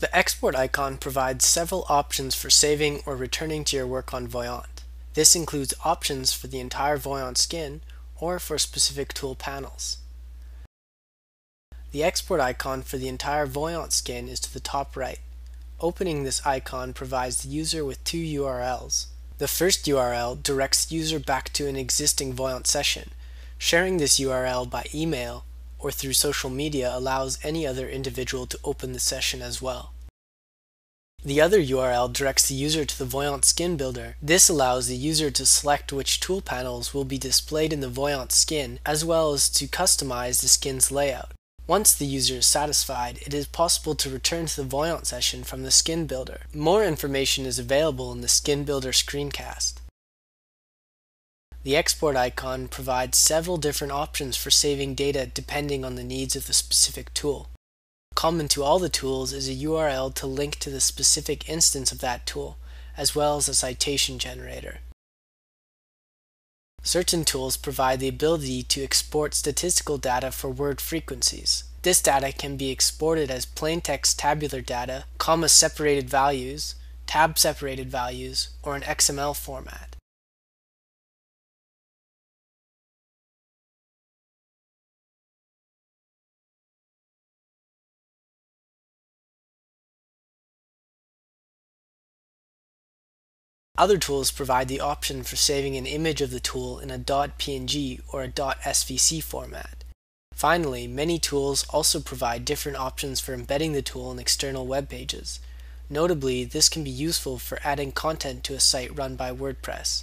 The export icon provides several options for saving or returning to your work on Voyant. This includes options for the entire Voyant skin or for specific tool panels. The export icon for the entire Voyant skin is to the top right. Opening this icon provides the user with two URLs. The first URL directs the user back to an existing Voyant session. Sharing this URL by email or through social media allows any other individual to open the session as well. The other URL directs the user to the Voyant Skin Builder. This allows the user to select which tool panels will be displayed in the Voyant skin, as well as to customize the skin's layout. Once the user is satisfied, it is possible to return to the Voyant session from the Skin Builder. More information is available in the Skin Builder screencast. The export icon provides several different options for saving data depending on the needs of the specific tool. Common to all the tools is a URL to link to the specific instance of that tool, as well as a citation generator. Certain tools provide the ability to export statistical data for word frequencies. This data can be exported as plain text tabular data, comma separated values, tab separated values, or an XML format. Other tools provide the option for saving an image of the tool in a .png or a .svg format. Finally, many tools also provide different options for embedding the tool in external web pages. Notably, this can be useful for adding content to a site run by WordPress.